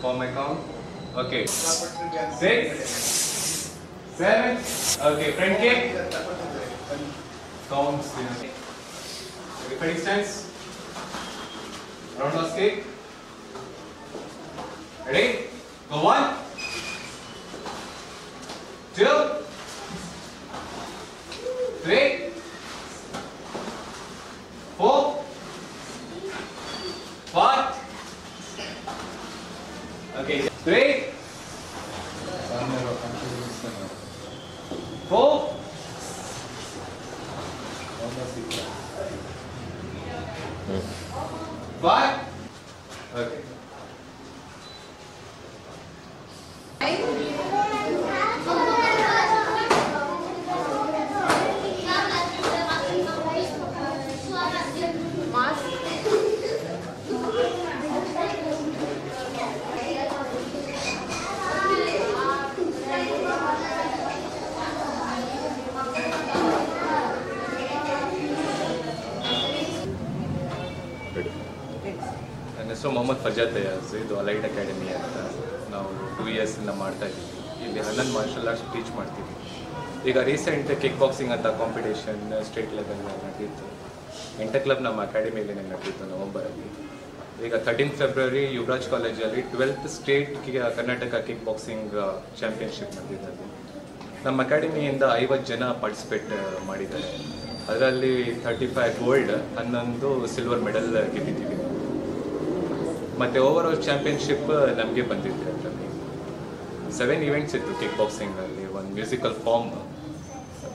Form account. Okay. Six. Seven. Okay. Front kick. Counts. Ready stance. Roundhouse kick. Ready? Go one. Two. Vai? Okay. ನನ್ನ ಹೆಸರು ಮೊಹಮ್ಮದ್ ಫಜಾದ್ ತಯಾಸ್ ಇದು Alight academy ಅಂತ ನಾವು two ಇಯರ್ಸಿಂದ ಮಾಡ್ತಾ ಇದ್ದೀವಿ. ಇಲ್ಲಿ ಹನ್ನೊಂದು ಮಾರ್ಷಲ್ ಆರ್ಟ್ಸ್ ಟೀಚ್ ಮಾಡ್ತೀವಿ. ಈಗ ರೀಸೆಂಟ್ ಕಿಕ್ ಬಾಕ್ಸಿಂಗ್ ಅಂತ ಕಾಂಪಿಟೇಷನ್ ಸ್ಟೇಟ್ ಲೆವೆಲ್ ನಡೆದಿತ್ತು. ಎಂಟರ್ ಕ್ಲಬ್ ನಮ್ಮ ಅಕಾಡೆಮಿಯಲ್ಲಿ ನಡೆದಿತ್ತು ನವಂಬರಲ್ಲಿ ಈಗ ತರ್ಟೀನ್ ಫೆಬ್ರವರಿ ಯುವರಾಜ್ ಕಾಲೇಜಲ್ಲಿ twelfth state Karnataka kick boxing championship ನಡೆದಿದೆ ನಮ್ಮ ಅಕಾಡೆಮಿಯಿಂದ ಐವತ್ತು ಜನ ಪಾರ್ಟಿಸಿಪೇಟ್ ಮಾಡಿದ್ದಾರೆ. ಅದರಲ್ಲಿ ತರ್ಟಿ ಫೈವ್ ಗೋಲ್ಡ್ ಹನ್ನೊಂದು ಸಿಲ್ವರ್ ಮೆಡಲ್ ಗೆದ್ದಿದ್ದೀವಿ. ಮತ್ತೆ ಓವರ್ ಆಲ್ ಚಾಂಪಿಯನ್ಶಿಪ್ ನಮಗೆ ಬಂದಿದೆ ಅದರಲ್ಲಿ. ಸೆವೆನ್ ಇವೆಂಟ್ಸ್ ಇತ್ತು ಕಿಕ್ ಬಾಕ್ಸಿಂಗಲ್ಲಿ ಒಂದು ಮ್ಯೂಸಿಕಲ್ ಫಾರ್ಮ್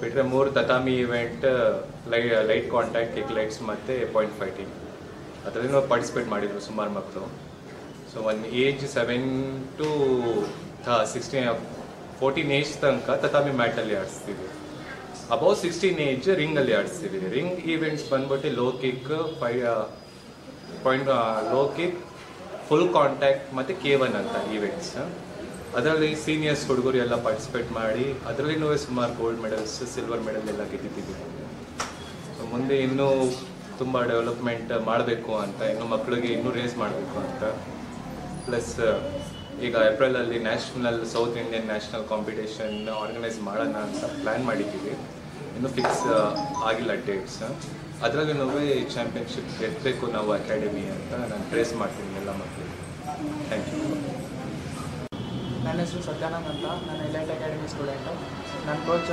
ಬಿಟ್ಟರೆ ಮೂರು ತತಾಮಿ ಇವೆಂಟ್ ಲೈ ಲೈಟ್ ಕಾಂಟ್ಯಾಕ್ಟ್ ಕಿಕ್ ಲೈಟ್ಸ್ ಮತ್ತು ಪಾಯಿಂಟ್ ಫೈಟಿಂಗ್ ಅದರಲ್ಲಿ ನಾವು ಪಾರ್ಟಿಸಿಪೇಟ್ ಮಾಡಿದ್ರು ಸುಮಾರು ಮಕ್ಕಳು ಸೊ ಒಂದು age seven to sixteen fourteen age ತನಕ ತತಾಮಿ ಮ್ಯಾಟಲ್ಲಿ ಆಡಿಸ್ತೀವಿ. ಅಬೌವ್ ಸಿಕ್ಸ್ಟೀನ್ ಏಜ್ ರಿಂಗಲ್ಲಿ ಆಡಿಸ್ತೀವಿ. ರಿಂಗ್ ಈವೆಂಟ್ಸ್ ಬಂದ್ಬಿಟ್ಟು low kick five point low kick full contact ಮತ್ತು ಕೆ ಒನ್ ಅಂತ ಈವೆಂಟ್ಸ್ ಅದರಲ್ಲಿ ಸೀನಿಯರ್ಸ್ ಹುಡುಗರು ಎಲ್ಲ ಪಾರ್ಟಿಸಿಪೇಟ್ ಮಾಡಿ ಅದರಲ್ಲಿನೂ ಸುಮಾರು ಗೋಲ್ಡ್ ಮೆಡಲ್ಸ್ ಸಿಲ್ವರ್ ಮೆಡಲ್ ಎಲ್ಲ ಗೆದ್ದಿದ್ದೀವಿ. ಮುಂದೆ ಇನ್ನೂ ತುಂಬ ಡೆವಲಪ್ಮೆಂಟ್ ಮಾಡಬೇಕು ಅಂತ, ಇನ್ನು ಮಕ್ಕಳಿಗೆ ಇನ್ನೂ ರೇಸ್ ಮಾಡಬೇಕು ಅಂತ. ಪ್ಲಸ್ ಈಗ ಏಪ್ರಿಲಲ್ಲಿ national south Indian national competition organise ಮಾಡೋಣ ಅಂತ ಪ್ಲ್ಯಾನ್ ಮಾಡಿದ್ದೀವಿ. ಇನ್ನೂ ಫಿಕ್ಸ್ ಆಗಿಲ್ಲ ಡೇಟ್ಸ್ ಅದರಲ್ಲಿ ನಾವು ಚಾಂಪಿಯನ್ಶಿಪ್ ಗೆಲ್ಲಬೇಕು ನಾವು ಅಕಾಡೆಮಿ ಅಂತ ನಾನು ಟ್ರೇಸ್ ಮಾಡ್ತೀನಿ ಎಲ್ಲ ಮಕ್ಕಳಿಗೆ ಥ್ಯಾಂಕ್ ಯು ನನ್ನ ಹೆಸರು ಸತ್ಯಾನಂದ್ ಅಂತ ನಾನು ಎಲೈಟ್ ಅಕಾಡೆಮಿ ಸ್ಟೂಡೆಂಟು ನನ್ನ ಕೋಚ್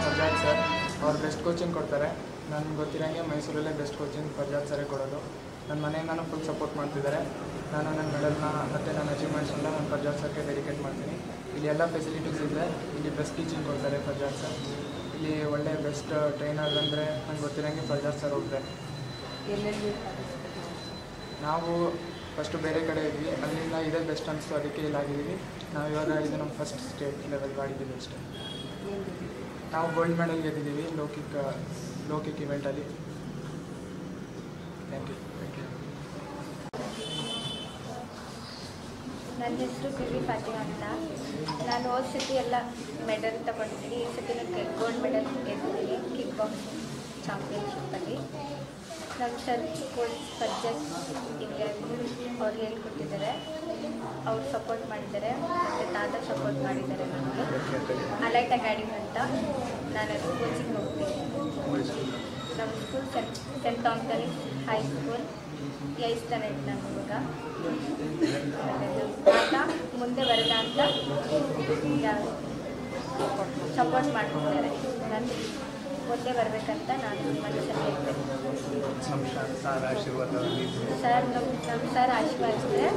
ಪ್ರಜಾತ್ ಸರ್ ಅವ್ರು ಬೆಸ್ಟ್ ಕೋಚಿಂಗ್ ಕೊಡ್ತಾರೆ. ನನಗೆ ಗೊತ್ತಿರೋಂಗೆ ಮೈಸೂರಲ್ಲೇ ಬೆಸ್ಟ್ ಕೋಚಿಂಗ್ ಫರ್ಜಾದ್ ಸರೇ ಕೊಡೋದು. ನನ್ನ ಮನೆಯಿಂದನೂ ಫುಲ್ ಸಪೋರ್ಟ್ ಮಾಡ್ತಿದ್ದಾರೆ. ನಾನು ನನ್ನ ಮೆಡಲ್ನ ಮತ್ತು ನನ್ನ ಅಚೀವ್ಮೆಂಟ್ಸ್ನ ನಾನು ಫರ್ಜಾದ್ ಸರ್ಗೆ ಡೆಡಿಕೇಟ್ ಮಾಡ್ತೀನಿ. ಇಲ್ಲಿ ಎಲ್ಲ ಫೆಸಿಲಿಟೀಸ್ ಇದೆ ಇಲ್ಲಿ ಬೆಸ್ಟ್ ಟೀಚಿಂಗ್ ಕೊಡ್ತಾರೆ ಫರ್ಜಾದ್ ಸರ್ ಇಲ್ಲಿ ಒಳ್ಳೆ ಬೆಸ್ಟ್ ಟ್ರೈನರ್ ಅಂದರೆ ನಂಗೆ ಗೊತ್ತಿರೋಂಗೆ ಫರ್ಜಾದ್ ಸರ್ ಒಬ್ಬರೆ ನಾವು ಫಸ್ಟು ಬೇರೆ ಕಡೆ ಇದ್ವಿ ಅಲ್ಲಿಂದ ಇದೇ ಬೆಸ್ಟ್ ಅನಿಸ್ತು ಅದಕ್ಕೆ ಇಲ್ಲಿ ಆಗಿದ್ದೀವಿ ನಾವು ಇವಾಗ ಇದು ನಮ್ಮ ಫಸ್ಟ್ ಸ್ಟೇಟ್ ಲೆವೆಲ್ಗೆ ಆಡಿದ್ದೀವಿ ಅಷ್ಟೇ. ನಾವು ಗೋಲ್ಡ್ ಮೆಡಲ್ ಗೆದ್ದಿದ್ದೀವಿ ಲೌಕಿಕ ಲೋಕಿಕ್ ಇವೆಂಟಲ್ಲಿ ಥ್ಯಾಂಕ್ ಯು ಥ್ಯಾಂಕ್ ಯು ನನ್ನ ಹೆಸರು ಬಿವಿ ಫಾತಿಮಾ ಅಂತ. ನಾನು ಹೋದ ಸತಿ ಎಲ್ಲ ಮೆಡಲ್ ತಗೊಂಡಿದ್ದೀನಿ. ಈ ಸತಿ ಗೋಲ್ಡ್ ಮೆಡಲ್ ಗೆದ್ದಿದ್ದೀನಿ. ಕಿಕ್ ಬಾಕ್ಸಿಂಗ್ ಚಾಂಪಿಯನ್ಶಿಪ್ಪಲ್ಲಿ ನಮ್ಮ ಸರ್ ಕೋಚ್ ಸರ್ಜನ್ ಇಲ್ಲಿ ಅವ್ರು ಹೇಳ್ಕೊಟ್ಟಿದ್ದಾರೆ. ಅವ್ರು ಸಪೋರ್ಟ್ ಮಾಡಿದ್ದಾರೆ. ಮತ್ತು ತಾತ ಸಪೋರ್ಟ್ ಮಾಡಿದ್ದಾರೆ ನನಗೆ ಅಲೈಟ್ ಅಕಾಡೆಮಿ ಅಂತ. ನಾನು ಕೋಚಿಂಗ್ ಹೋಗ್ತೀನಿ. ನಮ್ಮ school saint saint Thomson high school eighth standard ನನ್ನ ಹುಡುಗ. ಆತ ಮುಂದೆ ಬರಲ್ಲ ಅಂತ ಸಪೋರ್ಟ್ ಮಾಡ್ತಿದ್ದಾರೆ. ನಾನು ಮುಂದೆ ಬರಬೇಕಂತ ನಾನು ಮನಸ್ಸಲ್ಲಿ ಹೇಳ್ತೇನೆ ಸರ್ ನಮ್ಮ ನಮ್ಮ ಸರ್ ಆಶೀರ್ವಾದಿಸಿದ್ರೆ